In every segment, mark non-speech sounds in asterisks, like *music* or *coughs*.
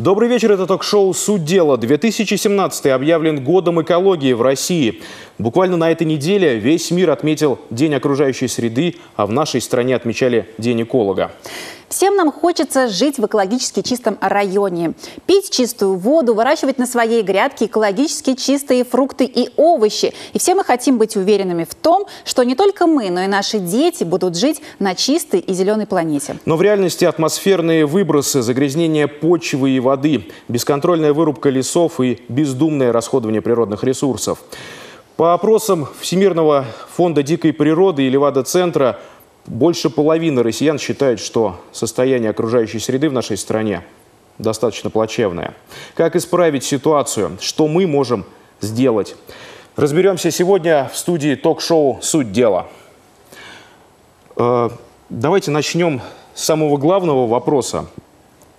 Добрый вечер, это ток-шоу «Суть дела». 2017 объявлен годом экологии в России. Буквально на этой неделе весь мир отметил День окружающей среды, а в нашей стране отмечали День эколога. Всем нам хочется жить в экологически чистом районе, пить чистую воду, выращивать на своей грядке экологически чистые фрукты и овощи. И все мы хотим быть уверенными в том, что не только мы, но и наши дети будут жить на чистой и зеленой планете. Но в реальности атмосферные выбросы, загрязнение почвы и воды, бесконтрольная вырубка лесов и бездумное расходование природных ресурсов. По опросам Всемирного фонда дикой природы и Левада-центра больше половины россиян считают, что состояние окружающей среды в нашей стране достаточно плачевное. Как исправить ситуацию? Что мы можем сделать? Разберемся сегодня в студии ток-шоу «Суть дела». Э, давайте начнем с самого главного вопроса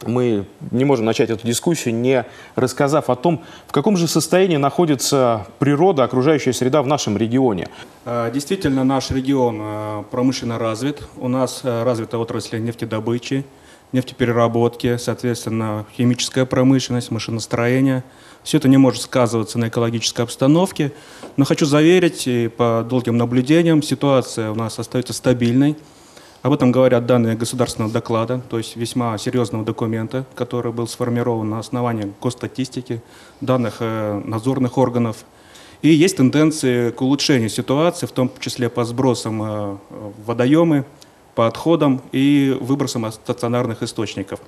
мы не можем начать эту дискуссию, не рассказав о том, в каком же состоянии находится природа, окружающая среда в нашем регионе. А, действительно, наш регион а, промышленно развит. У нас а, развита отрасль нефтедобычи, нефтепереработки, соответственно, химическая промышленность, машиностроение. Все это не может сказываться на экологической обстановке. Но хочу заверить, и по долгим наблюдениям ситуация у нас остается стабильной. Об этом говорят данные государственного доклада, то есть весьма серьезного документа, который был сформирован на основании госстатистики, данных э, надзорных органов. И есть тенденции к улучшению ситуации, в том числе по сбросам э, в водоемы, по отходам и выбросам стационарных источников.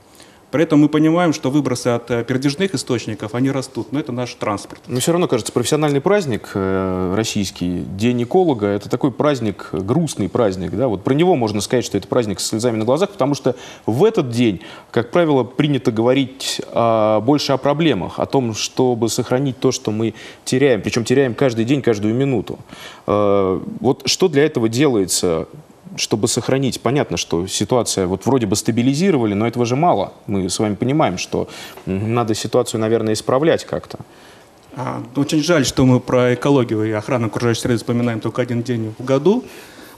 При этом мы понимаем, что выбросы от э, передвижных источников, они растут, но это наш транспорт. Но все равно, кажется, профессиональный праздник э, российский, День эколога, это такой праздник, грустный праздник. Да? Вот про него можно сказать, что это праздник с слезами на глазах, потому что в этот день, как правило, принято говорить а, больше о проблемах, о том, чтобы сохранить то, что мы теряем, причем теряем каждый день, каждую минуту. Э, вот что для этого делается? Чтобы сохранить, понятно, что ситуация вот вроде бы стабилизировали, но этого же мало. Мы с вами понимаем, что надо ситуацию, наверное, исправлять как-то. А, очень жаль, что мы про экологию и охрану окружающей среды вспоминаем только один день в году.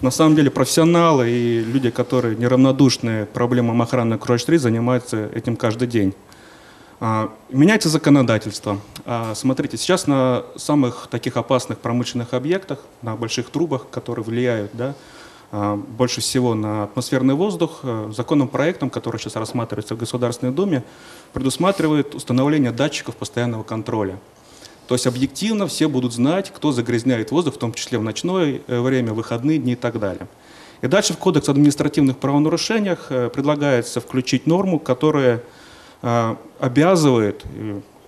На самом деле профессионалы и люди, которые неравнодушны проблемам охраны окружающей среды, занимаются этим каждый день. А, меняется законодательство. А, смотрите, сейчас на самых таких опасных промышленных объектах, на больших трубах, которые влияют да, больше всего на атмосферный воздух, э, законным проектом, который сейчас рассматривается в Государственной Думе, предусматривает установление датчиков постоянного контроля. То есть объективно все будут знать, кто загрязняет воздух, в том числе в ночное э, время, выходные дни и так далее. И дальше в Кодекс административных правонарушениях э, предлагается включить норму, которая обязывает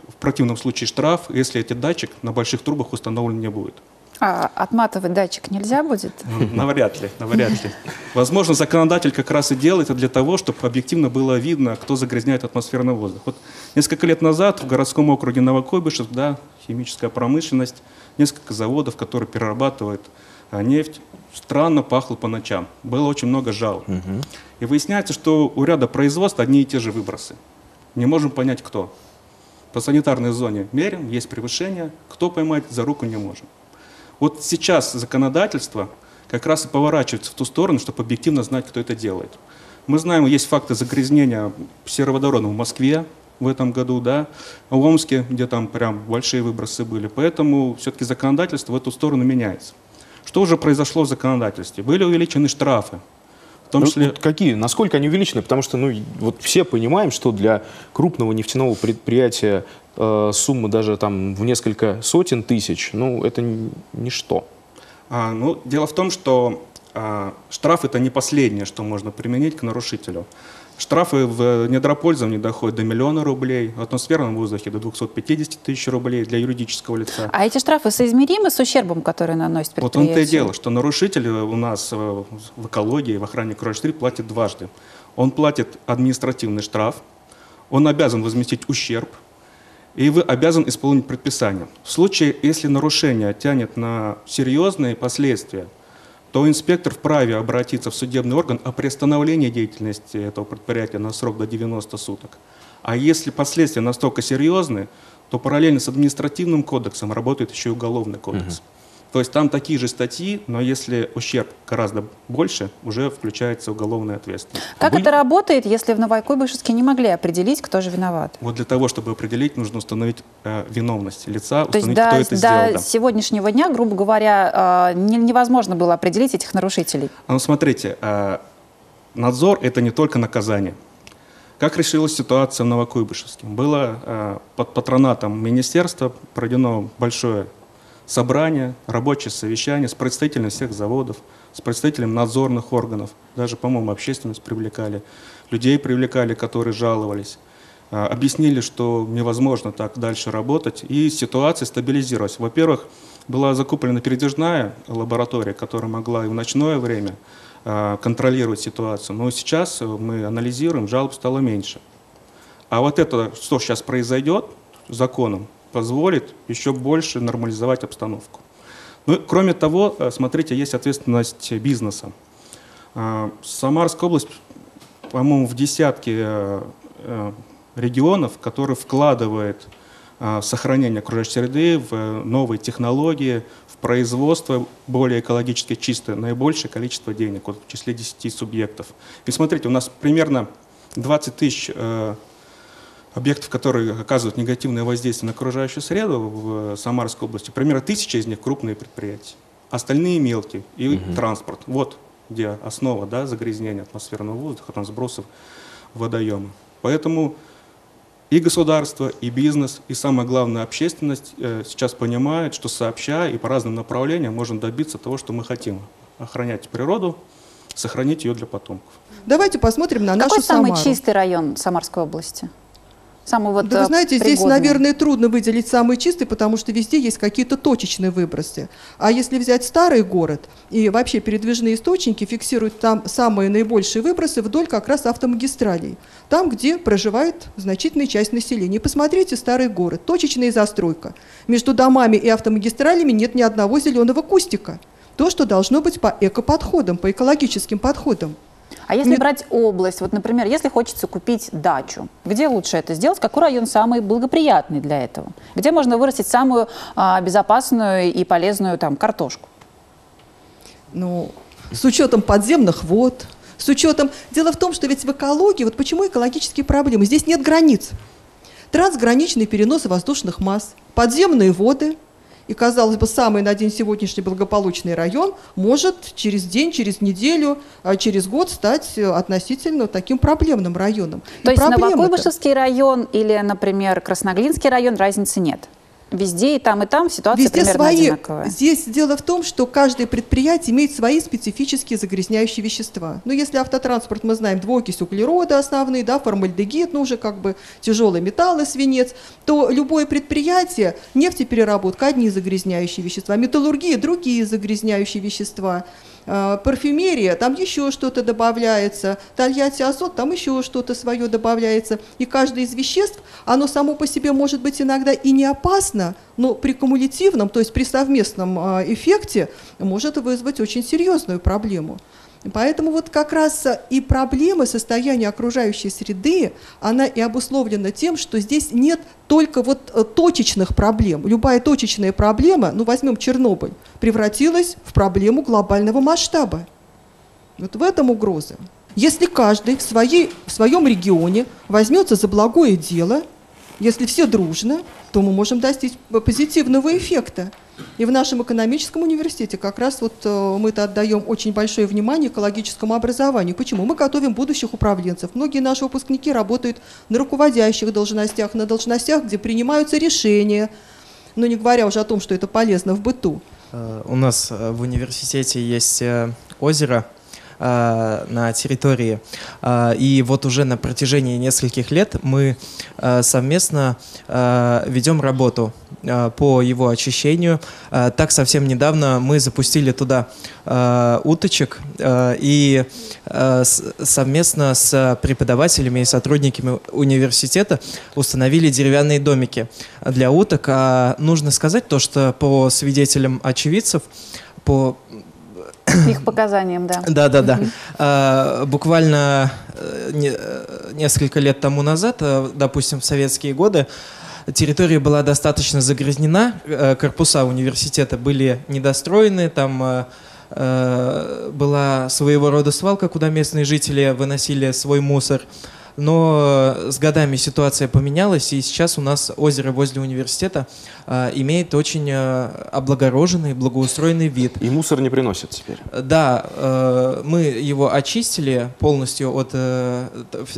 в противном случае штраф, если этот датчик на больших трубах установлен не будет. А отматывать датчик нельзя будет? Навряд ли, навряд ли. Возможно, законодатель как раз и делает это для того, чтобы объективно было видно, кто загрязняет атмосферный воздух. Вот несколько лет назад в городском округе Новокойбышев, да, химическая промышленность, несколько заводов, которые перерабатывают а, нефть, странно пахло по ночам. Было очень много жалоб. Угу. И выясняется, что у ряда производств одни и те же выбросы. Не можем понять, кто. По санитарной зоне мерим, есть превышение, кто поймать за руку не можем. Вот сейчас законодательство как раз и поворачивается в ту сторону, чтобы объективно знать, кто это делает. Мы знаем, есть факты загрязнения сероводородом в Москве в этом году, да, в Омске, где там прям большие выбросы были. Поэтому все-таки законодательство в эту сторону меняется. Что уже произошло в законодательстве? Были увеличены штрафы. В том ну, числе... Вот какие? Насколько они увеличены? Потому что ну, вот все понимаем, что для крупного нефтяного предприятия э, сумма даже там в несколько сотен тысяч, ну, это ничто. А, ну, дело в том, что а, штраф это не последнее, что можно применить к нарушителю. Штрафы в недропользовании доходят до миллиона рублей, в атмосферном воздухе до 250 тысяч рублей для юридического лица. А эти штрафы соизмеримы с ущербом, который наносит предприятие? Вот он-то и дело, что нарушитель у нас э, в экологии, в охране окружающей платит дважды. Он платит административный штраф, он обязан возместить ущерб – и вы обязан исполнить предписание. В случае, если нарушение тянет на серьезные последствия, то инспектор вправе обратиться в судебный орган о приостановлении деятельности этого предприятия на срок до 90 суток. А если последствия настолько серьезны, то параллельно с административным кодексом работает еще и уголовный кодекс. Угу. То есть там такие же статьи, но если ущерб гораздо больше, уже включается уголовная ответственность. Как Вы- это работает, если в Новокуйбышевске не могли определить, кто же виноват? Вот для того, чтобы определить, нужно установить э, виновность лица, То есть установить, до, кто это до сделал. да. сегодняшнего дня, грубо говоря, э, не- невозможно было определить этих нарушителей. А Ну, смотрите, э, надзор – это не только наказание. Как решилась ситуация в Новокуйбышевске? Было э, под патронатом министерства проведено большое собрание, рабочее совещание с представителями всех заводов, с представителями надзорных органов, даже, по-моему, общественность привлекали, людей привлекали, которые жаловались. Э, Объяснили, что невозможно так дальше работать, и ситуация стабилизировалась. Во-первых, была закуплена передвижная лаборатория, которая могла и в ночное время э, контролировать ситуацию. Но сейчас мы анализируем, жалоб стало меньше. А вот это, что сейчас произойдет законом, позволит еще больше нормализовать обстановку. Ну, кроме того, э, смотрите, есть ответственность бизнеса. Э, Самарская область, по-моему, в десятки э, регионов, которые вкладывает в сохранение окружающей среды, в новые технологии, в производство более экологически чистое, наибольшее количество денег, вот в числе 10 субъектов. И смотрите, у нас примерно 20 тысяч объектов, которые оказывают негативное воздействие на окружающую среду в Самарской области, примерно тысяча из них крупные предприятия. Остальные мелкие и транспорт. Вот где основа да, загрязнения атмосферного воздуха, там сбросов в водоемы. Поэтому и государство, и бизнес, и самое главное общественность э, сейчас понимают, что сообща и по разным направлениям можно добиться того, что мы хотим. Охранять природу, сохранить ее для потомков. Давайте посмотрим на нашу Какой самый Самару. чистый район Самарской области? Самый вот Да вы э, знаете, здесь, пригодный. наверное, трудно выделить самый чистый, потому что везде есть какие-то точечные выбросы. А если взять старый город, и вообще передвижные источники фиксируют там самые наибольшие выбросы вдоль как раз автомагистралей, там, где проживает значительная часть населения. И посмотрите старый город, точечная застройка. Между домами и автомагистралями нет ни одного зеленого кустика. То, что должно быть по экоподходам, по экологическим подходам. А если Нет. брать область, вот, например, если хочется купить дачу, где лучше это сделать? Какой район самый благоприятный для этого? Где можно вырастить самую а, безопасную и полезную там картошку? ну, с учетом подземных вод, с учетом... Дело в том, что ведь в экологии, вот почему экологические проблемы? Здесь нет границ. Трансграничный перенос воздушных масс, подземные воды, и, казалось бы, самый на день сегодняшний благополучный район может через день, через неделю, а через год стать э, относительно таким проблемным районом. И То есть проблема-то- Новокуйбышевский район или, например, Красноглинский район, разницы нет? Везде и там, и там ситуация Везде примерно свои. одинаковая. Здесь дело в том, что каждое предприятие имеет свои специфические загрязняющие вещества. Ну, если автотранспорт, мы знаем, двуокись углерода основные, да, формальдегид, ну, уже как бы тяжелые металлы, свинец, то любое предприятие, нефтепереработка, одни загрязняющие вещества, металлургия, другие загрязняющие вещества, парфюмерия, там еще что-то добавляется, Тольятти азот, там еще что-то свое добавляется. И каждое из веществ, оно само по себе может быть иногда и не опасно, но при кумулятивном, то есть при совместном а, эффекте, может вызвать очень серьезную проблему. Поэтому вот как раз а, и проблема состояния окружающей среды, она и обусловлена тем, что здесь нет только вот э, точечных проблем. Любая точечная проблема, ну возьмем Чернобыль, превратилась в проблему глобального масштаба. Вот в этом угроза. Если каждый в, своей, в своем регионе возьмется за благое дело, если все дружно, то мы можем достичь позитивного эффекта. И в нашем экономическом университете как раз вот э, мы-то отдаем очень большое внимание экологическому образованию. Почему? Мы готовим будущих управленцев. Многие наши выпускники работают на руководящих должностях, на должностях, где принимаются решения, но не говоря уже о том, что это полезно в быту. Э, У нас э, в университете есть озеро на территории, Э, и вот уже на протяжении нескольких лет мы э, совместно э, ведем работу э, по его очищению. Э, Так совсем недавно мы запустили туда э, уточек э, и э, совместно с преподавателями и сотрудниками университета установили деревянные домики для уток. А нужно сказать то, что по свидетелям очевидцев, по Их показаниям, да. да, да, да. А, Буквально э, не- несколько лет тому назад, э, допустим, в советские годы, территория была достаточно загрязнена, э, корпуса университета были недостроены, там была своего рода свалка, куда местные жители выносили свой мусор. Но с годами ситуация поменялась, и сейчас у нас озеро возле университета э, имеет очень э, облагороженный, благоустроенный вид. И мусор не приносит теперь. Да, э, мы его очистили полностью от э,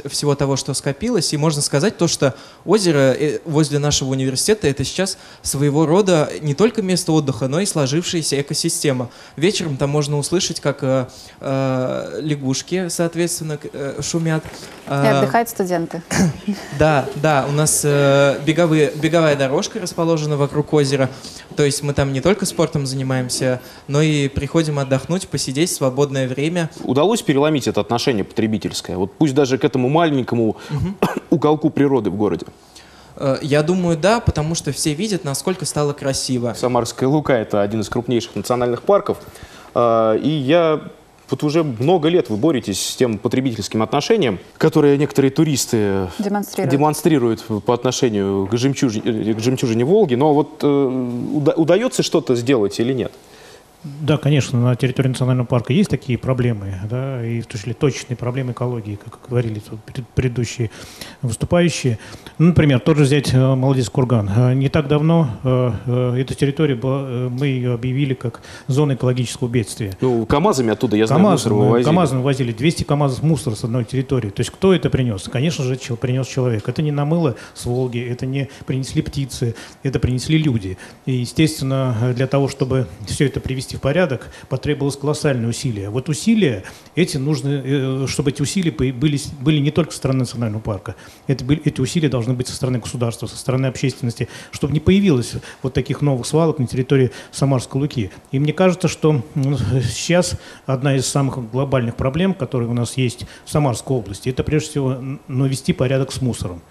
всего того, что скопилось, и можно сказать то, что озеро э, возле нашего университета это сейчас своего рода не только место отдыха, но и сложившаяся экосистема. Вечером там можно услышать, как э, э, лягушки, соответственно, э, шумят. Э, отдыхают студенты. *coughs* да, да, у нас э, беговые, беговая дорожка расположена вокруг озера. То есть мы там не только спортом занимаемся, но и приходим отдохнуть, посидеть в свободное время. Удалось переломить это отношение потребительское? Вот пусть даже к этому маленькому *coughs* уголку природы в городе. Э, я думаю, да, потому что все видят, насколько стало красиво. Самарская Лука – это один из крупнейших национальных парков. А, И я вот уже много лет вы боретесь с тем потребительским отношением, которое некоторые туристы Демонстрируют. демонстрируют по отношению к жемчужине, к жемчужине Волги. Но вот э, уда- удается что-то сделать или нет? Да, конечно, на территории национального парка есть такие проблемы, да, и в том числе точечные проблемы экологии, как говорили предыдущие выступающие. Ну, например, тот же взять э, Молодец Курган. Э, Не так давно э, э, эта территория, была, мы ее объявили как зона экологического бедствия. Ну, КАМАЗами оттуда, я знаю, мусор КАМАЗом, вывозили. КАМАЗом возили 200 КАМАЗов мусора с одной территории. То есть кто это принес? Конечно же, чел- принес человек. Это не намыло с Волги, это не принесли птицы, это принесли люди. И, естественно, для того, чтобы все это привести в порядок, потребовалось колоссальные усилия. Вот усилия, эти нужны, э, чтобы эти усилия были, были не только со стороны национального парка. Это, были- эти усилия должны быть со стороны государства, со стороны общественности, чтобы не появилось вот таких новых свалок на территории Самарской Луки. И мне кажется, что сейчас одна из самых глобальных проблем, которые у нас есть в Самарской области, это прежде всего навести порядок с мусором.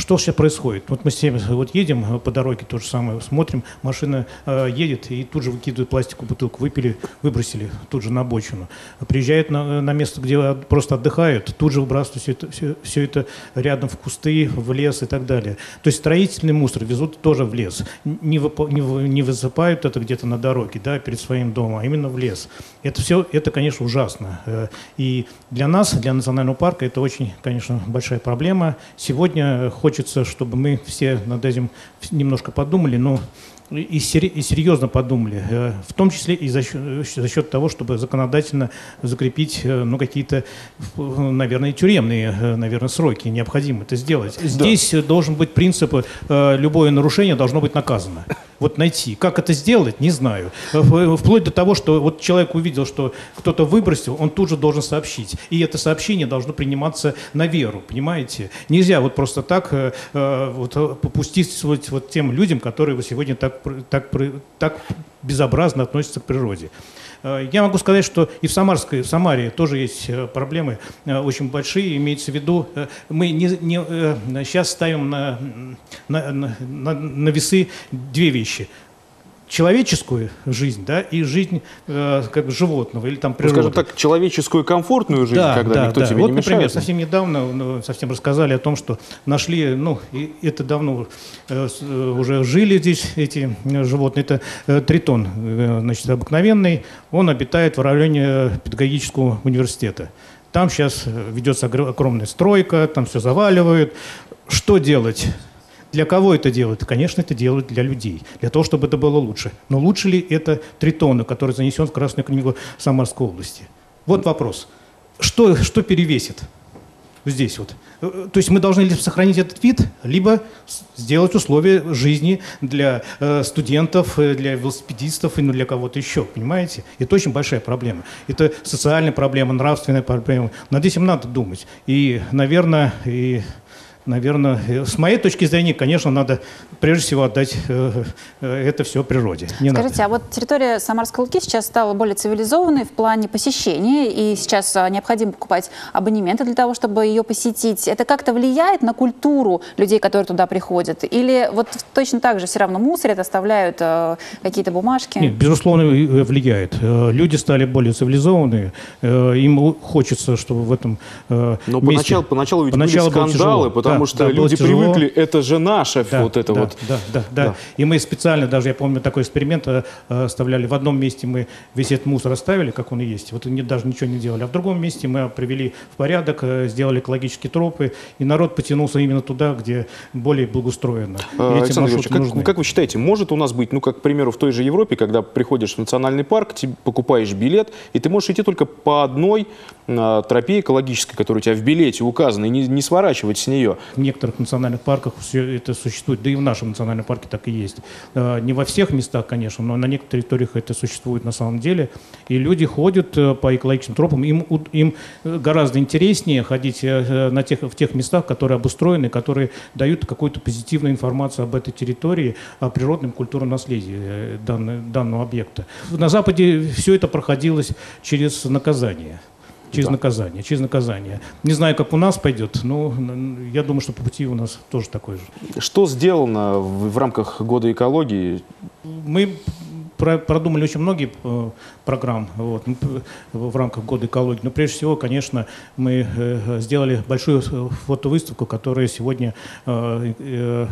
Что сейчас происходит? Вот мы все вот едем э, по дороге, то же самое, смотрим, машина э, едет и тут же выкидывает пластиковую бутылку, выпили, выбросили тут же на обочину. Приезжают на, на место, где просто отдыхают, тут же выбрасывают все это, все, все это рядом в кусты, в лес и так далее. То есть строительный мусор везут тоже в лес. Не, выпа- не, не высыпают это где-то на дороге, да, перед своим домом, а именно в лес. Это все, это, конечно, ужасно. Э, И для нас, для национального парка, это очень, конечно, большая проблема. Сегодня хочется, чтобы мы все над этим немножко подумали, но и, серьезно подумали, э, в том числе и за счет, за счет того, чтобы законодательно закрепить э, ну, какие-то, э, наверное, тюремные, э, наверное, сроки. Необходимо это сделать. Здесь э, должен быть принцип, э, любое нарушение должно быть наказано. Вот найти. Как это сделать, не знаю. Э, Вплоть до того, что вот человек увидел, что кто-то выбросил, он тут же должен сообщить. И это сообщение должно приниматься на веру, понимаете? Нельзя вот просто так э, э, вот, попустить вот, вот тем людям, которые сегодня так, так, так безобразно относятся к природе. Э, Я могу сказать, что и в Самарской, в Самаре тоже есть э, проблемы э, очень большие. Имеется в виду, мы не, не, сейчас ставим на, на, на- на весы две вещи. Человеческую жизнь, да, и жизнь э, как бы животного или там Ну, природы. скажем так, человеческую комфортную жизнь, когда никто тебе вот, не например, мешает. совсем недавно ну, совсем рассказали о том, что нашли, ну, и это давно э, э, уже жили здесь эти э, животные. Это э, тритон, э, значит, обыкновенный. Он обитает в районе э, педагогического университета. Там сейчас ведется огр- огромная стройка, там все заваливают. Что делать? Для кого это делают? Конечно, это делают для людей, для того, чтобы это было лучше. Но лучше ли это тритону, который занесен в Красную книгу Самарской области? Вот вопрос. Что, что перевесит здесь вот? Э, То есть мы должны либо сохранить этот вид, либо сделать условия жизни для э, студентов, э, для велосипедистов и ну, для кого-то еще, понимаете? Это очень большая проблема. Это социальная проблема, нравственная проблема. Над этим надо думать. И, наверное, и Наверное, э, с моей точки зрения, конечно, надо прежде всего отдать э, э, это все природе. Не надо. Скажите, а вот территория Самарской Луки сейчас стала более цивилизованной в плане посещения, и сейчас а, необходимо покупать абонементы для того, чтобы ее посетить. Это как-то влияет на культуру людей, которые туда приходят? Или вот точно так же все равно мусорят, оставляют э, какие-то бумажки? Нет, безусловно, влияет. Люди стали более цивилизованные. Им хочется, чтобы в этом Но месте... поначалу, поначалу ведь Поначалу были было скандалы, тяжело. потому потому Да, что да, люди привыкли, это же наше, Да, вот это да, вот. Да, да, да, Да. И мы специально, даже я помню такой эксперимент э, э, оставляли. В одном месте мы весь этот мусор оставили, как он и есть. Вот не, даже ничего не делали. А в другом месте мы привели в порядок, э, сделали экологические тропы, и народ потянулся именно туда, где более благоустроено. А, Александр маршруты как, как вы считаете, может у нас быть, ну, как, к примеру, в той же Европе, когда приходишь в национальный парк, ты покупаешь билет, и ты можешь идти только по одной а, тропе экологической, которая у тебя в билете указана, и не, не сворачивать с нее. В некоторых национальных парках все это существует, да и в нашем национальном парке так и есть. Э, Не во всех местах, конечно, но на некоторых территориях это существует на самом деле. И люди ходят э, по экологическим тропам, им, им э, гораздо интереснее ходить на тех, в тех местах, которые обустроены, которые дают какую-то позитивную информацию об этой территории, о природном культурном наследии данного объекта. На Западе все это проходилось через наказание. Через Да. наказание, через наказание. Не знаю, как у нас пойдет, но я думаю, что по пути у нас тоже такой же. Что сделано в, в рамках года экологии? Мы про- продумали очень многие э, программ вот, п- в рамках года экологии. Но прежде всего, конечно, мы э, сделали большую э, фотовыставку, которая сегодня э, э,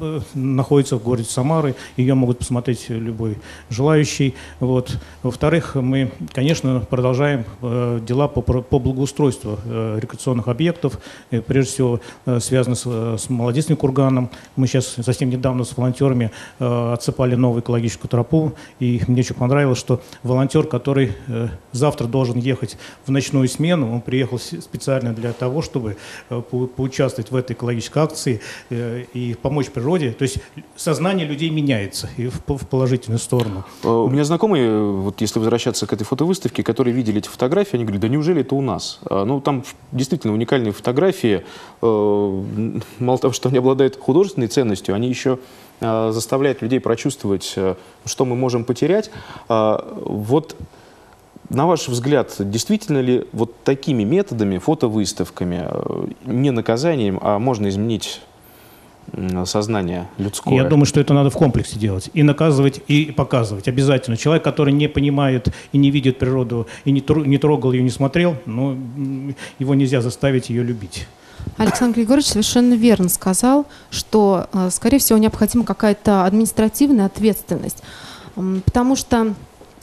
э, находится в городе Самары. Ее могут посмотреть любой желающий. Вот. Во-вторых, мы, конечно, продолжаем э, дела по, благоустройству э, рекреационных объектов, э, прежде всего э, связано с, э, с молодецким курганом. Мы сейчас совсем недавно с волонтерами э, отсыпали новую экологическую тропу, и мне очень понравилось, что волонтер, который э, завтра должен ехать в ночную смену, он приехал специально для того, чтобы э, по- поучаствовать в этой экологической акции э, и помочь природе. То есть сознание людей меняется и в, по- в положительную сторону. У меня знакомые, вот если возвращаться к этой фотовыставке, которые видели эти фотографии, они говорят, да неужели это у нас? А, Ну, там действительно уникальные фотографии. Мало того, что они обладают художественной ценностью, они еще э, заставляют людей прочувствовать, э, что мы можем потерять. А, Вот на ваш взгляд, действительно ли вот такими методами, фотовыставками, э, не наказанием, а можно изменить сознание людское? Я думаю, что это надо в комплексе делать. И наказывать, и показывать. Обязательно. Человек, который не понимает и не видит природу, и не, трогал ее, не смотрел, ну, его нельзя заставить ее любить. Александр Григорьевич совершенно верно сказал, что, э, скорее всего, необходима какая-то административная ответственность. Потому что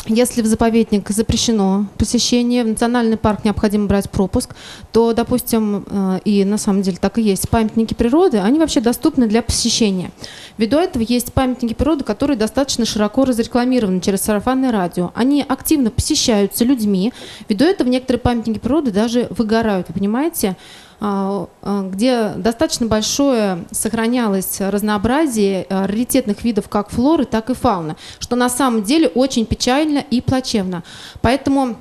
если в заповедник запрещено посещение, в национальный парк необходимо брать пропуск, то, допустим, э, и на самом деле так и есть, памятники природы, они вообще доступны для посещения. Ввиду этого есть памятники природы, которые достаточно широко разрекламированы через сарафанное радио. Они активно посещаются людьми. Ввиду этого некоторые памятники природы даже выгорают, вы понимаете? А, а, где достаточно большое сохранялось разнообразие а, раритетных видов как флоры, так и фауны, что на самом деле очень печально и плачевно. Поэтому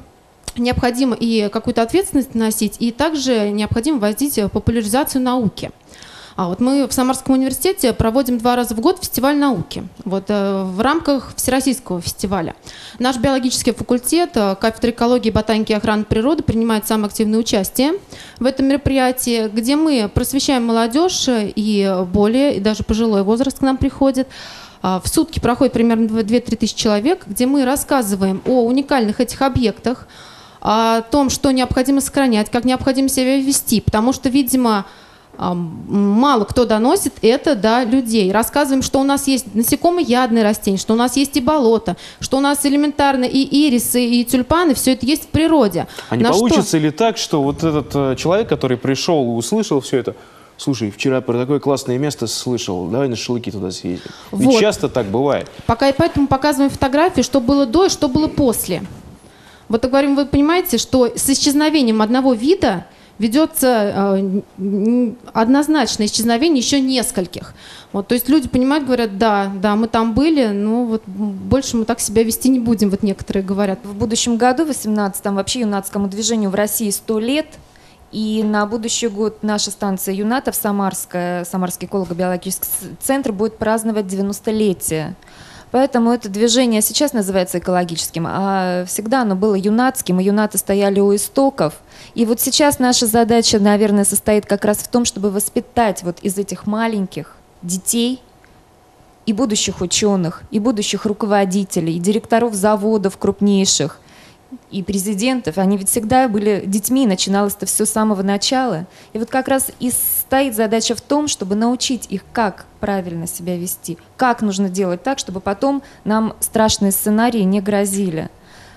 необходимо и какую-то ответственность носить, и также необходимо вводить э, популяризацию науки. А вот мы в Самарском университете проводим два раза в год фестиваль науки. Вот э, в рамках Всероссийского фестиваля. Наш биологический факультет, э, кафедра экологии, ботаники и охраны природы принимает самое активное участие в этом мероприятии, где мы просвещаем молодежь э, и более, и даже пожилой возраст к нам приходит. А, В сутки проходит примерно 2-3 тысячи человек, где мы рассказываем о уникальных этих объектах, о том, что необходимо сохранять, как необходимо себя вести, потому что, видимо, мало кто доносит это до людей. Рассказываем, что у нас есть насекомоядные растения, что у нас есть и болото, что у нас элементарно и ирисы, и тюльпаны, все это есть в природе. А не На что- получится ли так, что вот этот э, человек, который пришел и услышал все это, слушай, вчера про такое классное место слышал, давай на шашлыки туда съездим. Ведь Вот. часто так бывает. Пока и поэтому показываем фотографии, что было до и что было после. Вот говорим, вы понимаете, что с исчезновением одного вида ведется э, однозначное исчезновение еще нескольких. Вот, то есть люди понимают, говорят, да, да, мы там были, но вот больше мы так себя вести не будем, вот некоторые говорят. В будущем году, в 18-м, вообще юнатскому движению в России 100 лет. И на будущий год наша станция юнатов, Самарская, Самарский эколого-биологический центр, будет праздновать 90-летие. Поэтому это движение сейчас называется экологическим, а всегда оно было юнатским, и юнаты стояли у истоков. И вот сейчас наша задача, наверное, состоит как раз в том, чтобы воспитать вот из этих маленьких детей и будущих ученых, и будущих руководителей, и директоров заводов крупнейших, и президентов, они ведь всегда были детьми, начиналось это все с самого начала. И вот как раз и стоит задача в том, чтобы научить их, как правильно себя вести, как нужно делать так, чтобы потом нам страшные сценарии не грозили.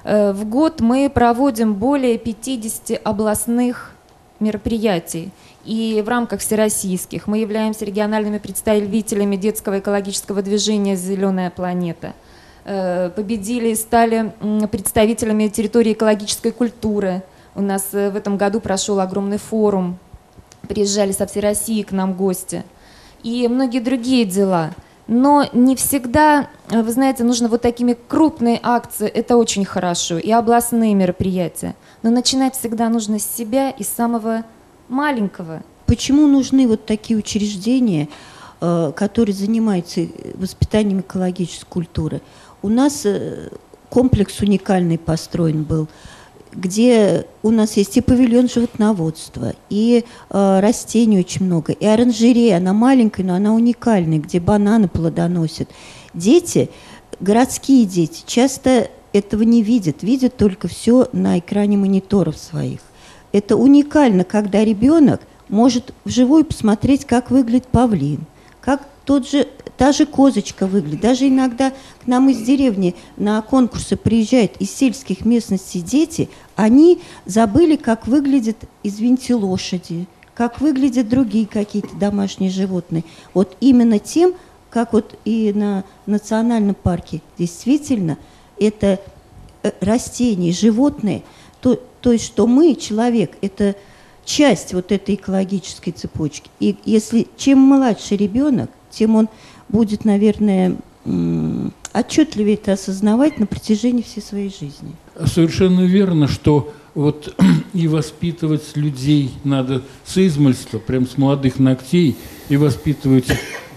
Э, в год мы проводим более 50 областных мероприятий. И в рамках всероссийских мы являемся региональными представителями детского экологического движения «Зеленая планета». Э, победили и стали представителями территории экологической культуры. У нас э, в этом году прошел огромный форум. Приезжали со всей России к нам гости. И многие другие дела. Но не всегда, э, вы знаете, нужно вот такими крупные акции, это очень хорошо, и областные мероприятия. Но начинать всегда нужно с себя и самого маленького. Почему нужны вот такие учреждения, которые занимаются воспитанием экологической культуры? У нас э, комплекс уникальный построен был, где у нас есть и павильон животноводства, и э, растений очень много, и оранжерея, она маленькая, но она уникальная, где бананы плодоносят. Дети, городские дети, часто этого не видят, видят только все на экране мониторов своих. Это уникально, когда ребенок может вживую посмотреть, как выглядит павлин, как тот же, та же козочка выглядит. Даже иногда к нам из деревни на конкурсы приезжают из сельских местностей дети, они забыли, как выглядят, извините, лошади, как выглядят другие какие-то домашние животные. Вот именно тем, как вот и на национальном парке, действительно, это э, растения, животные – то, то есть, что мы, человек, это часть вот этой экологической цепочки. И если чем младше ребенок, тем он будет, наверное, отчетливее это осознавать на протяжении всей своей жизни. Совершенно верно, что вот *clears throat* и воспитывать людей надо с измольства, прям с молодых ногтей, и воспитывать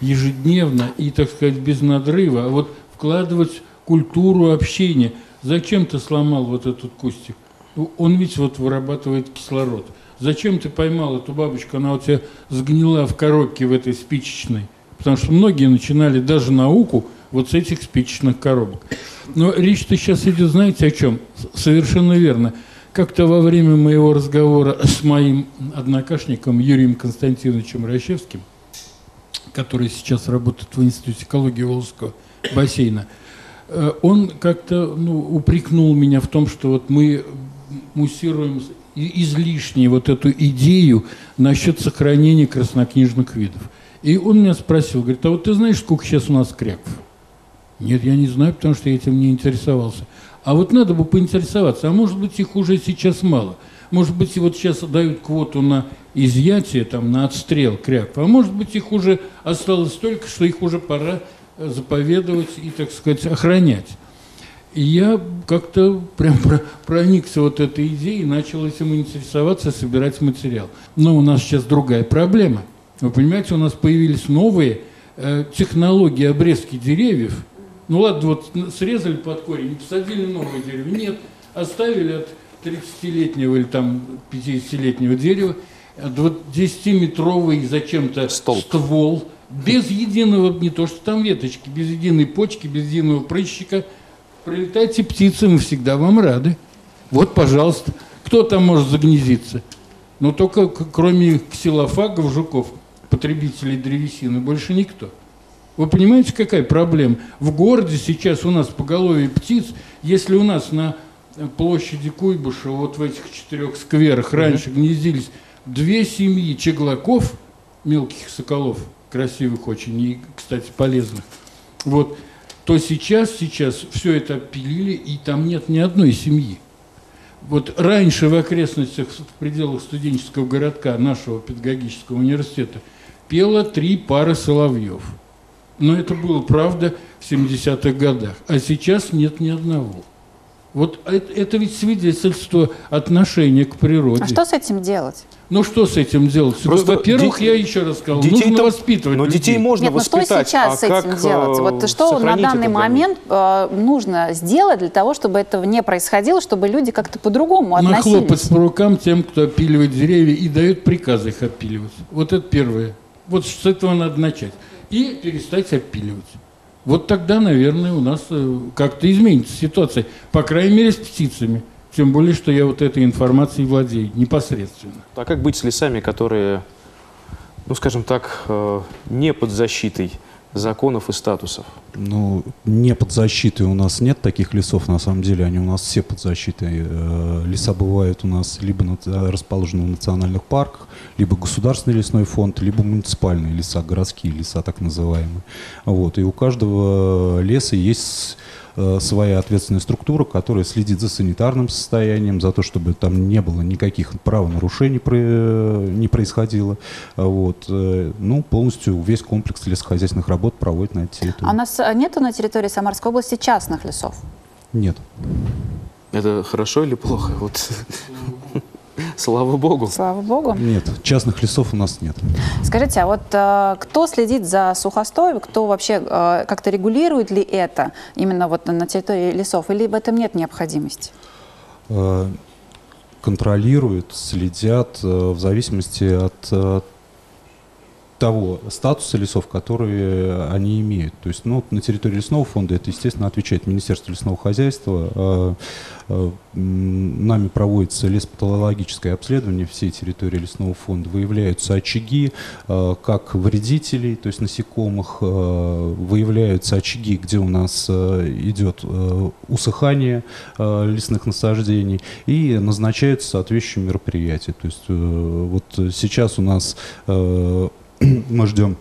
ежедневно, и, так сказать, без надрыва, а вот вкладывать культуру общения. Зачем ты сломал вот этот кустик? Ну, он ведь вот вырабатывает кислород. Зачем ты поймал эту бабочку? Она у тебя сгнила в коробке в этой спичечной. Потому что многие начинали даже науку вот с этих спичечных коробок. Но речь-то сейчас идет, знаете, о чем? Совершенно верно. Как-то во время моего разговора с моим однокашником Юрием Константиновичем Рощевским, который сейчас работает в Институте экологии Волжского бассейна, э, он как-то ну, упрекнул меня в том, что вот мы муссируем излишне вот эту идею насчет сохранения краснокнижных видов. И он меня спросил, говорит, а вот ты знаешь, сколько сейчас у нас кряков? Нет, я не знаю, потому что я этим не интересовался. А вот надо бы поинтересоваться, а может быть их уже сейчас мало? Может быть, вот сейчас дают квоту на изъятие, там, на отстрел кряков, а может быть, их уже осталось столько, что их уже пора заповедовать и, так сказать, охранять. И я как-то прям проникся вот этой идеей, начал этим интересоваться, собирать материал. Но у нас сейчас другая проблема. Вы понимаете, у нас появились новые э, технологии обрезки деревьев. Ну ладно, вот срезали под корень, посадили новое дерево. Нет, оставили от 30-летнего или там 50-летнего дерева 10-метровый зачем-то ствол, без единого, не то что там веточки, без единой почки, без единого прыщика – Прилетайте птицы, мы всегда вам рады. Вот, пожалуйста. Кто там может загнездиться? Ну, только кроме ксилофагов, жуков, потребителей древесины, больше никто. Вы понимаете, какая проблема? В городе сейчас у нас поголовье птиц, если у нас на площади Куйбышева, вот в этих четырех скверах раньше гнездились две семьи чеглаков, мелких соколов, красивых очень и, кстати, полезных. Вот то сейчас, сейчас все это пилили, и там нет ни одной семьи. Вот раньше в окрестностях, в пределах студенческого городка нашего педагогического университета пело три пары соловьев. Но это было, правда, в 70-х годах. А сейчас нет ни одного. Вот это, это ведь свидетельство отношения к природе. А что с этим делать? Ну что с этим делать? Просто Во-первых, де- я еще раз сказал, детей нужно там- воспитывать Но людей. детей можно Нет, ну что воспитать. сейчас а с этим делать? э, Вот что на данный момент э, нужно сделать для того, чтобы этого не происходило, чтобы люди как-то по-другому Нахлопать относились? по рукам тем, кто опиливает деревья и дает приказы их опиливать. Вот это первое. Вот с этого надо начать. И перестать опиливать. Вот тогда, наверное, у нас э, как-то изменится ситуация. По крайней мере, с птицами. Тем более, что я вот этой информацией владею непосредственно. А как быть с лесами, которые, ну, скажем так, э, не под защитой законов и статусов? Ну, не под защитой у нас нет таких лесов, на самом деле, они у нас все под защитой. Э, Леса бывают у нас либо на- расположены в национальных парках, либо государственный лесной фонд, либо муниципальные леса, городские леса так называемые. Вот. И у каждого леса есть э, своя ответственная структура, которая следит за санитарным состоянием, за то, чтобы там не было никаких правонарушений не происходило. А Вот. э, Ну, полностью весь комплекс лесохозяйственных работ проводит на этой территории. А у нас э, нету на территории Самарской области частных лесов? Нет. Это хорошо или плохо? Вот. *laughs* Слава богу. Слава богу. Нет, частных лесов у нас нет. Скажите, а вот э, кто следит за сухостоем, кто вообще э, как-то регулирует ли это именно вот на территории лесов, или в этом нет необходимости? Э, Контролируют, следят э, в зависимости от э, того статуса лесов, которые они имеют. То есть, ну, на территории лесного фонда это, естественно, отвечает Министерство лесного хозяйства. А, а, Нами проводится леспатологическое обследование всей территории лесного фонда. Выявляются очаги а, как вредителей, то есть насекомых, выявляются очаги, где у нас идет усыхание лесных насаждений и назначаются соответствующие мероприятия. То есть э, вот сейчас у нас э, *clears throat* мы ждем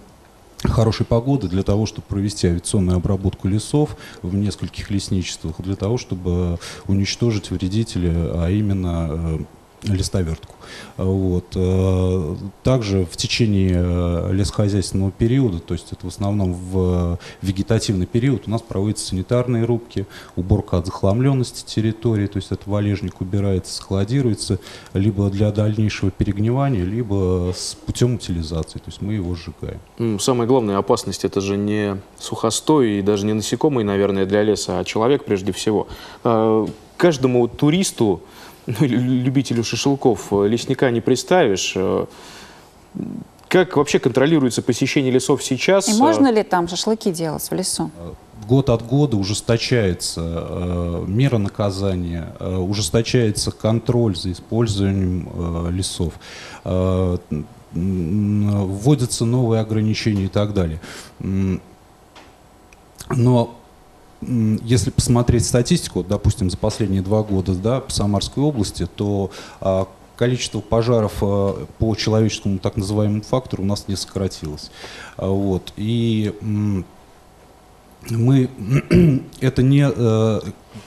хорошей погоды для того, чтобы провести авиационную обработку лесов в нескольких лесничествах, для того, чтобы уничтожить вредителя, а именно э, листовертку. Вот. э, Также в течение э, лесхозяйственного периода, то есть это в основном в вегетативный период, у нас проводятся санитарные рубки, уборка от захламленности территории, то есть это валежник убирается, складируется либо для дальнейшего перегнивания, либо с путем утилизации, то есть мы его сжигаем. Самая главная опасность это же не сухостой и даже не насекомые, наверное, для леса, а человек прежде всего. А, Каждому туристу, ну, любителю шашлыков, э, лесника не представишь. Э, Как вообще контролируется посещение лесов сейчас? И можно ли там шашлыки делать в лесу? год от года ужесточается э, мера наказания, э, ужесточается контроль за использованием э, лесов, э, вводятся новые ограничения и так далее. Но если посмотреть статистику, допустим, за последние два года да, по Самарской области, то а, количество пожаров а, по человеческому так называемому фактору у нас не сократилось. А, Вот. И мы, *clears throat* это не, э,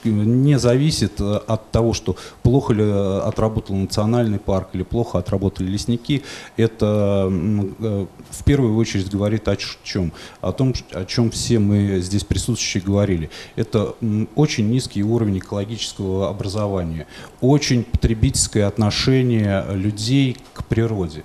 не зависит э, от того, что плохо ли э, отработал национальный парк или плохо отработали лесники. Это в первую очередь говорит о чем? О том, о чем все мы здесь присутствующие говорили. Это очень низкий уровень экологического образования, очень потребительское отношение людей к природе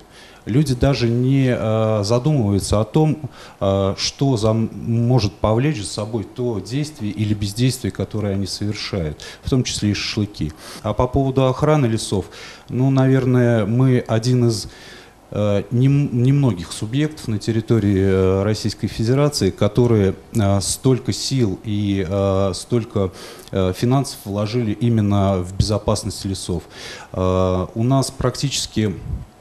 люди даже не э, задумываются о том, э, что за, может повлечь за собой то действие или бездействие, которое они совершают, в том числе и шашлыки. А по поводу охраны лесов, ну, наверное, мы один из э, нем- немногих субъектов на территории Российской Федерации, которые столько сил и столько финансов вложили именно в безопасность лесов. У нас практически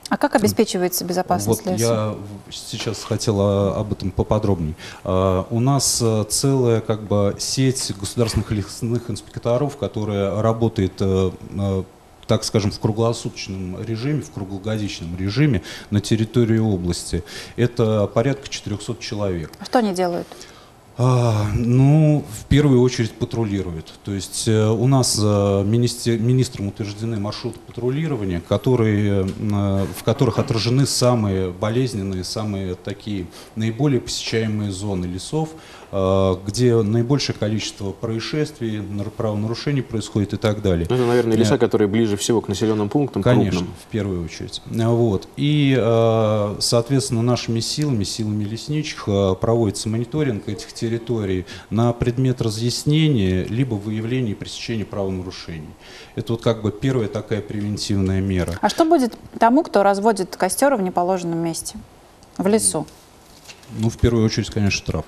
А как обеспечивается безопасность вот леса? я сейчас хотела об этом поподробнее. А, У нас э, целая как бы сеть государственных лесных инспекторов, которая работает э, так скажем, в круглосуточном режиме, в круглогодичном режиме на территории области. Это порядка 400 человек. А Что они делают? А, ну, в первую очередь патрулируют. То есть э, у нас э, министром утверждены маршруты патрулирования, которые, э, в которых отражены самые болезненные, самые такие наиболее посещаемые зоны лесов, где наибольшее количество происшествий, нар- правонарушений происходит и так далее. Ну, Это, наверное, леса, Э, которые ближе всего к населенным пунктам, Конечно, крупным. в первую очередь. А, Вот. И, э, соответственно, нашими силами, силами лесничих э, проводится мониторинг этих территорий на предмет разъяснения либо выявления и пресечения правонарушений. Это вот как бы первая такая превентивная мера. А что будет тому, кто разводит костер в неположенном месте? В лесу? Ну, в первую очередь, конечно, штраф.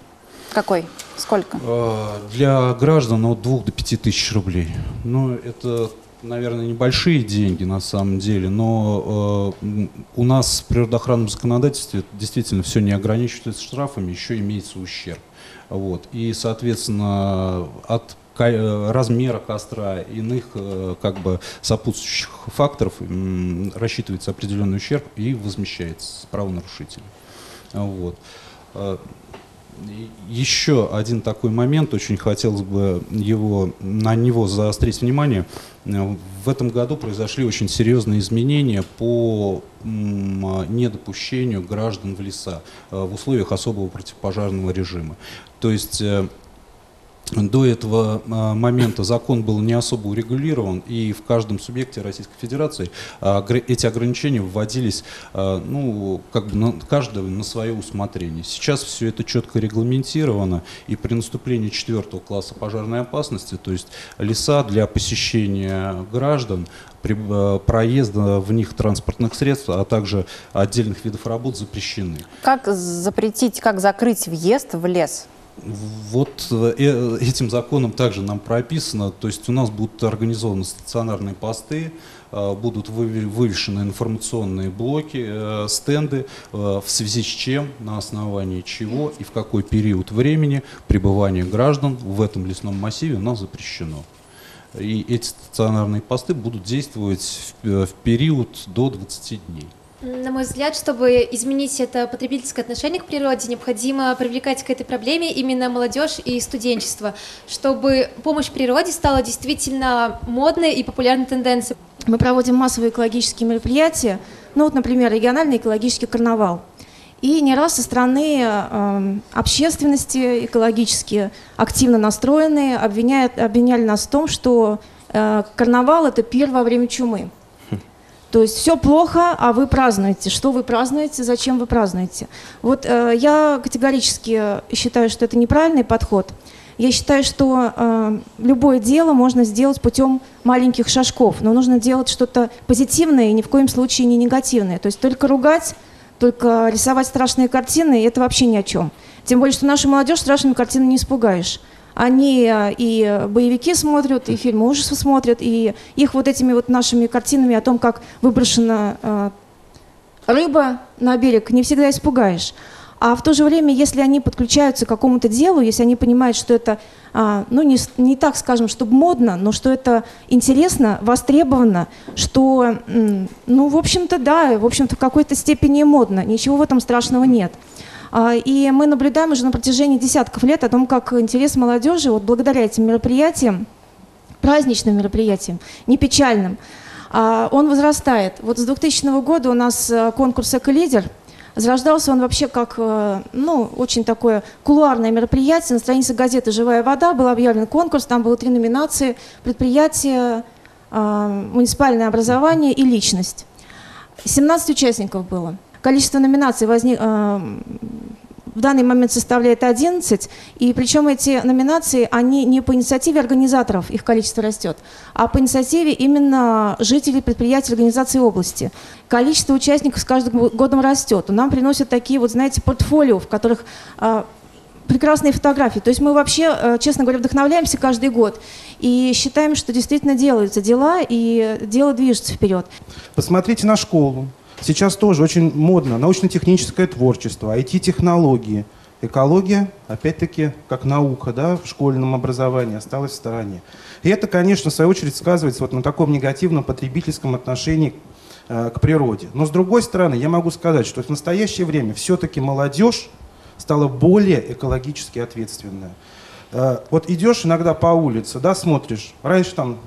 Какой? Сколько? Э, Для граждан от 2 до 5 тысяч рублей. Ну, это наверное, небольшие деньги на самом деле, но э, у нас в природоохранном законодательстве действительно все не ограничивается штрафами, еще имеется ущерб. Вот. И, соответственно, от э, размера костра, иных э, как бы сопутствующих факторов рассчитывается определенный ущерб и возмещается с правонарушителя. Вот. Еще один такой момент, очень хотелось бы его, на него заострить внимание. В этом году произошли очень серьезные изменения по недопущению граждан в леса э, в условиях особого противопожарного режима. То есть э, до этого а, момента закон был не особо урегулирован, и в каждом субъекте Российской Федерации а, эти ограничения вводились, а, ну, как бы на, каждого на свое усмотрение. Сейчас все это четко регламентировано, и при наступлении четвертого класса пожарной опасности, то есть леса для посещения граждан, проезда в них транспортных средств, а также отдельных видов работ запрещены. Как запретить, как закрыть въезд в лес? Вот э, э, этим законом также нам прописано, то есть у нас будут организованы стационарные посты, э, будут вывешены информационные блоки, стенды, в связи с чем, на основании чего и в какой период времени пребывание граждан в этом лесном массиве у нас запрещено. И эти стационарные посты будут действовать в период до 20 дней. На мой взгляд, чтобы изменить это потребительское отношение к природе, необходимо привлекать к этой проблеме именно молодежь и студенчество, чтобы помощь природе стала действительно модной и популярной тенденцией. Мы проводим массовые экологические мероприятия, ну вот, например, региональный экологический карнавал. И не раз со стороны э, общественности экологически активно настроенные обвиняют, обвиняли нас в том, что э, карнавал – это пир во время чумы. То есть все плохо, а вы празднуете. Что вы празднуете, зачем вы празднуете? Вот э, я категорически считаю, что это неправильный подход. Я считаю, что э, любое дело можно сделать путем маленьких шажков, но нужно делать что-то позитивное и ни в коем случае не негативное. То есть только ругать, только рисовать страшные картины – это вообще ни о чем. Тем более, что нашу молодежь страшными картинами не испугаешь. Они э, и боевики смотрят, и фильмы ужасов смотрят, и их вот этими вот нашими картинами о том, как выброшена э, рыба на берег, не всегда испугаешь. А в то же время, если они подключаются к какому-то делу, если они понимают, что это, а, ну, не, не так, скажем, чтобы модно, но что это интересно, востребовано, что, ну, в общем-то, да, в общем-то, в какой-то степени модно, ничего в этом страшного нет. А, и мы наблюдаем уже на протяжении десятков лет о том, как интерес молодежи вот благодаря этим мероприятиям, праздничным мероприятиям, не печальным, а, он возрастает. Вот с 2000 года у нас э, конкурс «Эко-лидер», Зарождался он вообще как э, ну, очень такое кулуарное мероприятие. На странице газеты «Живая вода» был объявлен конкурс, там было три номинации – предприятие, а, муниципальное образование и личность. 17 участников было. Количество номинаций возник, э, в данный момент составляет 11, и причем эти номинации, они не по инициативе организаторов, их количество растет, а по инициативе именно жителей предприятий, организаций области. Количество участников с каждым годом растет. Нам приносят такие вот, знаете, портфолио, в которых э, прекрасные фотографии. То есть мы вообще, э, честно говоря, вдохновляемся каждый год и считаем, что действительно делаются дела, и дело движется вперед. Посмотрите на школу. Сейчас тоже очень модно научно-техническое творчество, IT-технологии. Экология, опять-таки, как наука да, в школьном образовании, осталась в стороне. И это, конечно, в свою очередь сказывается вот на таком негативном потребительском отношении э, к природе. Но с другой стороны, я могу сказать, что в настоящее время все-таки молодежь стала более экологически ответственная. Э, вот идешь иногда по улице, да, смотришь, раньше там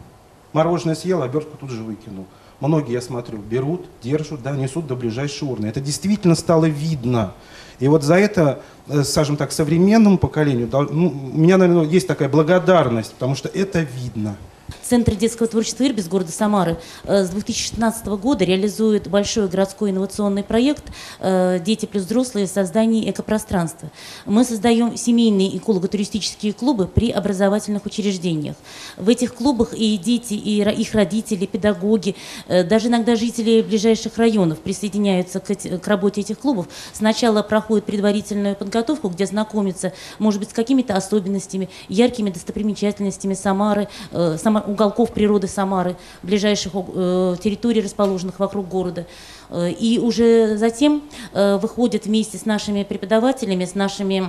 мороженое съел, обертку тут же выкинул. Многие, я смотрю, берут, держат, да, несут до ближайшей урны. Это действительно стало видно. И вот за это, э, скажем так, современному поколению, ну, у меня, наверное, есть такая благодарность, потому что это видно. Центр детского творчества «Ирбис» города Самары э, с 2016 года реализует большой городской инновационный проект э, «Дети плюс взрослые. Создание экопространства». Мы создаем семейные эколого-туристические клубы при образовательных учреждениях. В этих клубах и дети, и их родители, педагоги, э, даже иногда жители ближайших районов присоединяются к работе этих клубов. Сначала проходят предварительную подготовку, где знакомятся, может быть, с какими-то особенностями, яркими достопримечательностями Самары, Самары уголков природы Самары, ближайших э, территорий, расположенных вокруг города. Э, и уже затем э, выходят вместе с нашими преподавателями, с нашими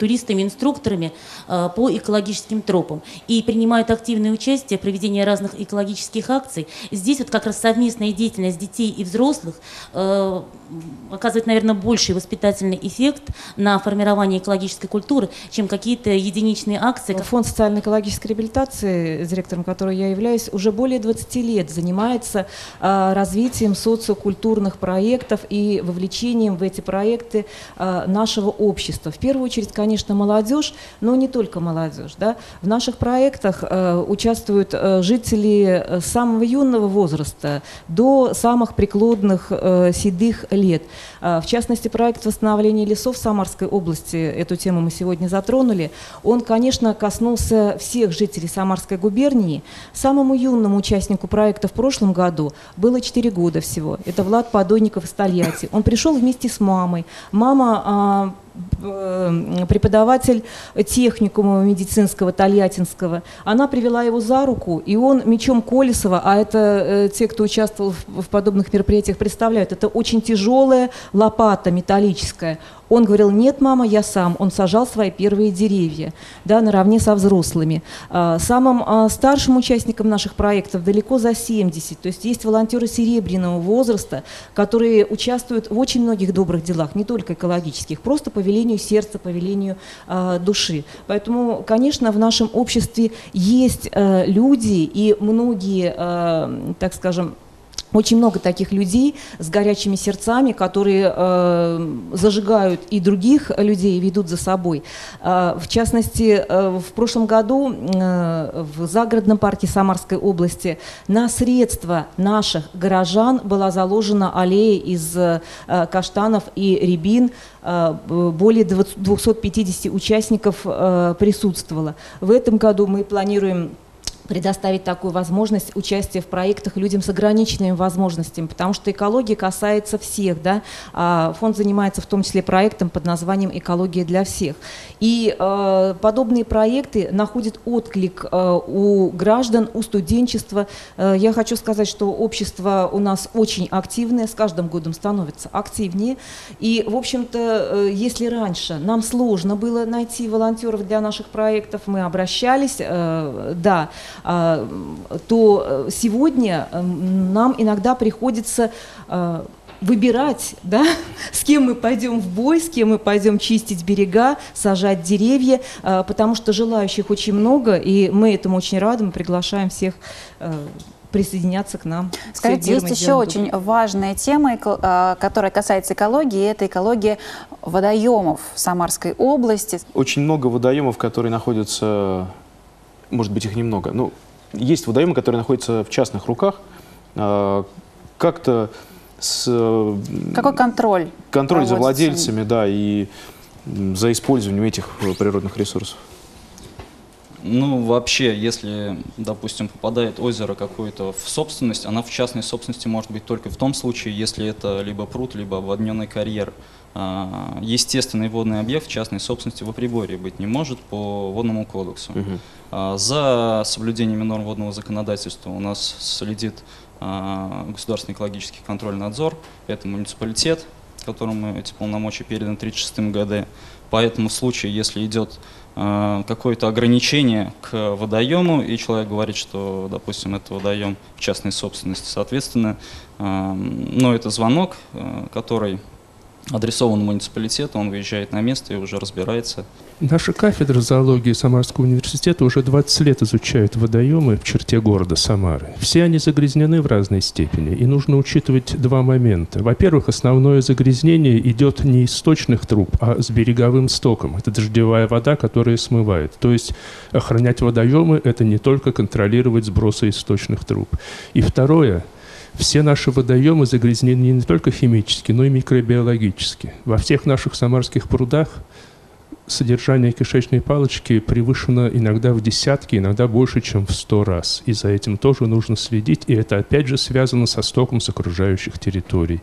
инспек... Э, по экологическим тропам и принимают активное участие в проведении разных экологических акций. Здесь вот как раз совместная деятельность детей и взрослых оказывает, наверное, больший воспитательный эффект на формирование экологической культуры, чем какие-то единичные акции. Фонд социально-экологической реабилитации, директором которой я являюсь, уже более 20 лет занимается развитием социокультурных проектов и вовлечением в эти проекты нашего общества. В первую очередь, конечно, молодежь, но не только молодежь. Да? В наших проектах участвуют жители самого юного возраста до самых преклонных седых лет. А, в частности, проект восстановления лесов Самарской области, эту тему мы сегодня затронули, он, конечно, коснулся всех жителей Самарской губернии. Самому юному участнику проекта в прошлом году было 4 года всего. Это Влад Подойников из Тольятти. Он пришел вместе с мамой. Мама а, Э, преподаватель техникума медицинского Тольяттинского. Она привела его за руку, и он мечом Колесова, а это э, те, кто участвовал в подобных мероприятиях, представляют, это очень тяжелая лопата металлическая. Он говорил, нет, мама, я сам. Он сажал свои первые деревья, да, наравне со взрослыми. А, самым а, старшим участникам наших проектов далеко за 70. То есть есть волонтеры серебряного возраста, которые участвуют в очень многих добрых делах, не только экологических, просто по велению сердца, по велению а, души. Поэтому, конечно, в нашем обществе есть люди и многие, так скажем, очень много таких людей с горячими сердцами, которые э, зажигают и других людей, ведут за собой. Э, в частности, э, в прошлом году э, в загородном парке Самарской области на средства наших горожан была заложена аллея из э, каштанов и рябин. Э, более 250 участников э, присутствовало. В этом году мы планируем предоставить такую возможность участия в проектах людям с ограниченными возможностями, потому что экология касается всех. Да? А фонд занимается в том числе проектом под названием «Экология для всех». И э, подобные проекты находят отклик э, у граждан, у студенчества. Э, я хочу сказать, что общество у нас очень активное, с каждым годом становится активнее. И, в общем-то, э, если раньше нам сложно было найти волонтеров для наших проектов, мы обращались, э, да, то э, сегодня эм, нам иногда приходится э, выбирать, да, *laughs* с кем мы пойдем в бой, с кем мы пойдем чистить берега, сажать деревья, э, потому что желающих очень много, и мы этому очень рады, мы приглашаем всех присоединяться к нам. Скажите, есть еще очень важная тема, которая касается экологии, это экология водоемов в Самарской области. Очень много водоемов, которые находятся может быть, их немного. Ну, есть водоемы, которые находятся в частных руках. А, как-то с... Какой контроль? Контроль за владельцами, да, и за использованием этих природных ресурсов. Ну, вообще, если, допустим, попадает озеро какое-то в собственность, она в частной собственности может быть только в том случае, если это либо пруд, либо обводненный карьер. А, естественный водный объект в частной собственности в приборе быть не может по водному кодексу. Угу. За соблюдением норм водного законодательства у нас следит а, Государственный экологический контроль надзор, это муниципалитет, которому эти полномочия переданы в 1936 году. Поэтому в случае, если идет какое-то ограничение к водоему, и человек говорит, что, допустим, это водоем в частной собственности, соответственно, э, но это звонок, э, который адресован муниципалитету, он выезжает на место и уже разбирается. Наша кафедра зоологии Самарского университета уже 20 лет изучает водоемы в черте города Самары. Все они загрязнены в разной степени, и нужно учитывать два момента. Во-первых, основное загрязнение идет не из сточных труб, а с береговым стоком. Это дождевая вода, которая смывает. То есть охранять водоемы – это не только контролировать сбросы из сточных труб. И второе – все наши водоемы загрязнены не только химически, но и микробиологически. Во всех наших самарских прудах содержание кишечной палочки превышено иногда в десятки, иногда больше, чем в сто раз. И за этим тоже нужно следить, и это опять же связано со стоком с окружающих территорий.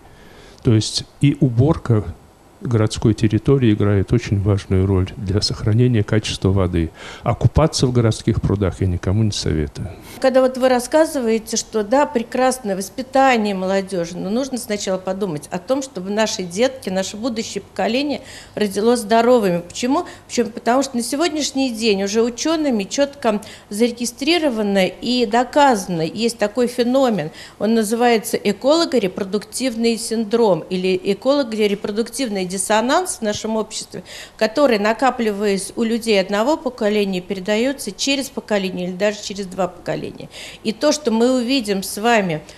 То есть и уборка городской территории играет очень важную роль для сохранения качества воды. А купаться в городских прудах я никому не советую. Когда вот вы рассказываете, что да, прекрасное воспитание молодежи, но нужно сначала подумать о том, чтобы наши детки, наше будущее поколение родилось здоровыми. Почему? Почему? Потому что на сегодняшний день уже учеными четко зарегистрировано и доказано, есть такой феномен, он называется эколого-репродуктивный синдром или эколого-репродуктивный диссонанс в нашем обществе, который, накапливаясь у людей одного поколения, передается через поколение или даже через два поколения. И то, что мы увидим с вами –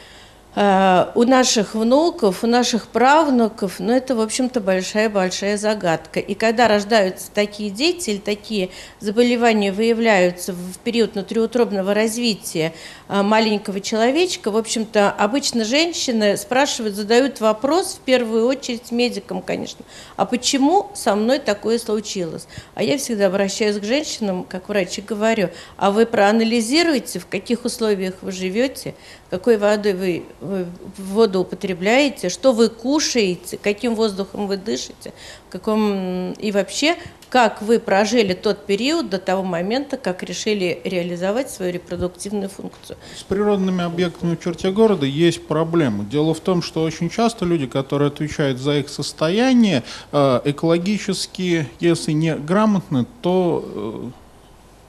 у наших внуков, у наших правнуков, ну, это, в общем-то, большая-большая загадка. И когда рождаются такие дети или такие заболевания выявляются в период внутриутробного развития э, маленького человечка, в общем-то, обычно женщины спрашивают, задают вопрос, в первую очередь медикам, конечно, а почему со мной такое случилось? А я всегда обращаюсь к женщинам, как врач, и говорю, а вы проанализируете, в каких условиях вы живете, какой водой вы, вы воду употребляете, что вы кушаете, каким воздухом вы дышите, каком и вообще как вы прожили тот период до того момента, как решили реализовать свою репродуктивную функцию. С природными объектами в черте города есть проблемы. Дело в том, что очень часто люди, которые отвечают за их состояние, э, экологически, если не грамотны, то э,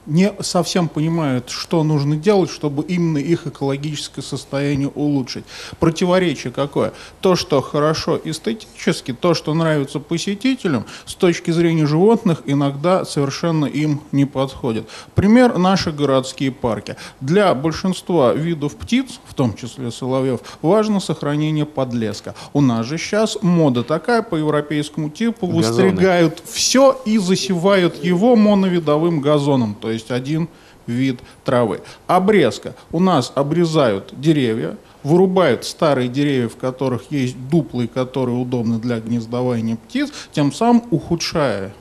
не совсем понимают, что нужно делать, чтобы именно их экологическое состояние улучшить. Противоречие какое? То, что хорошо эстетически, то, что нравится посетителям, с точки зрения животных иногда совершенно им не подходит. Пример – наши городские парки. Для большинства видов птиц, в том числе соловьев, важно сохранение подлеска. У нас же сейчас мода такая по европейскому типу, Газоны. выстригают все и засевают его моновидовым газоном, то есть один вид травы. Обрезка. У нас обрезают деревья, вырубают старые деревья, в которых есть дуплы, которые удобны для гнездования птиц, тем самым ухудшая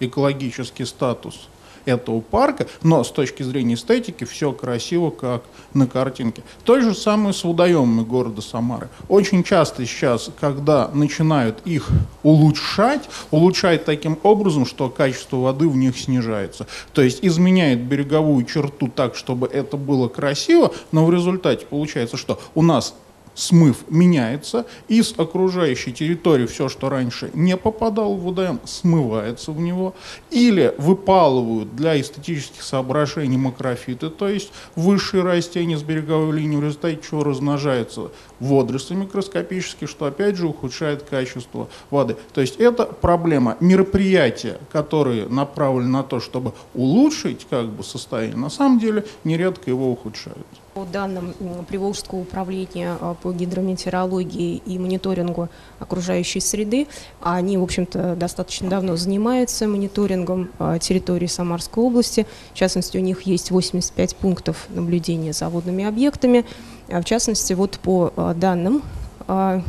экологический статус этого парка, но с точки зрения эстетики все красиво, как на картинке. То же самое с водоемами города Самары. Очень часто сейчас, когда начинают их улучшать, улучшать таким образом, что качество воды в них снижается. То есть изменяет береговую черту так, чтобы это было красиво, но в результате получается, что у нас смыв меняется, из окружающей территории все, что раньше не попадало в водоем, смывается в него, или выпалывают для эстетических соображений макрофиты, то есть высшие растения с береговой линии, в результате чего размножаются водоросли микроскопические, что опять же ухудшает качество воды. То есть это проблема. Мероприятия, которые направлены на то, чтобы улучшить как бы, состояние, на самом деле нередко его ухудшают. По данным Приволжского управления а, по гидрометеорологии и мониторингу окружающей среды, они, в общем-то, достаточно давно занимаются мониторингом а, территории Самарской области. В частности, у них есть 85 пунктов наблюдения за водными объектами. А, в частности, вот по данным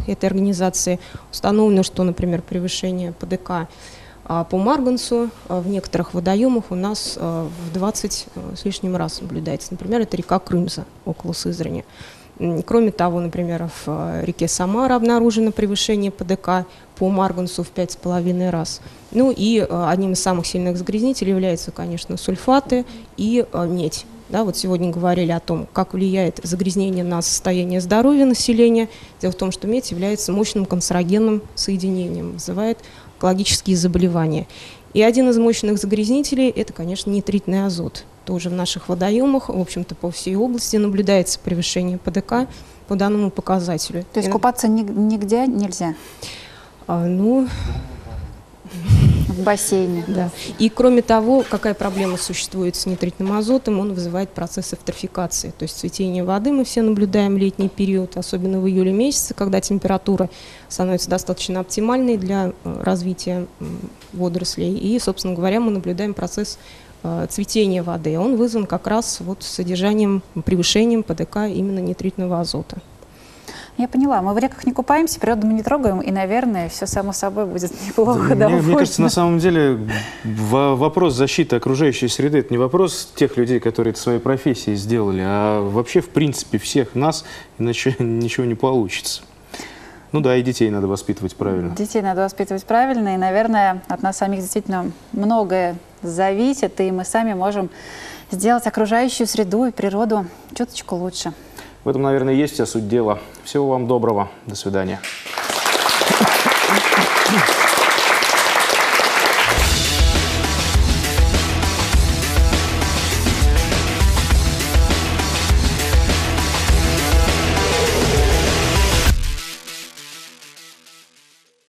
этой организации установлено, что, например, превышение ПДК а по марганцу а, в некоторых водоемах у нас а, в 20 а, с лишним раз наблюдается. Например, это река Крымза около Сызрани. Кроме того, например, в реке Самара обнаружено превышение ПДК по марганцу в 5,5 раз. Ну и одним из самых сильных загрязнителей являются, конечно, сульфаты и медь. Да, вот сегодня говорили о том, как влияет загрязнение на состояние здоровья населения. Дело в том, что медь является мощным канцерогенным соединением, вызывает онкологические заболевания. И один из мощных загрязнителей – это, конечно, нитритный азот. Тоже в наших водоемах, в общем-то, по всей области наблюдается превышение ПДК по данному показателю. То есть купаться нигде нельзя? А, ну, бассейне. Да. И кроме того, какая проблема существует с нитритным азотом, он вызывает процесс эвтрофикации. То есть цветение воды мы все наблюдаем летний период, особенно в июле месяце, когда температура становится достаточно оптимальной для э, развития водорослей. И, собственно говоря, мы наблюдаем процесс э, цветения воды. Он вызван как раз вот содержанием, превышением ПДК именно нитритного азота. Я поняла. Мы в реках не купаемся, природу мы не трогаем, и, наверное, все само собой будет *laughs* неплохо. Да, мне, мне кажется, на самом деле вопрос защиты окружающей среды – это не вопрос тех людей, которые это своей профессией сделали, а вообще, в принципе, всех нас, иначе *laughs* ничего не получится. Ну да, и детей надо воспитывать правильно. Детей надо воспитывать правильно, и, наверное, от нас самих действительно многое зависит, и мы сами можем сделать окружающую среду и природу чуточку лучше. В этом, наверное, есть вся суть дела. Всего вам доброго. До свидания. Thank you.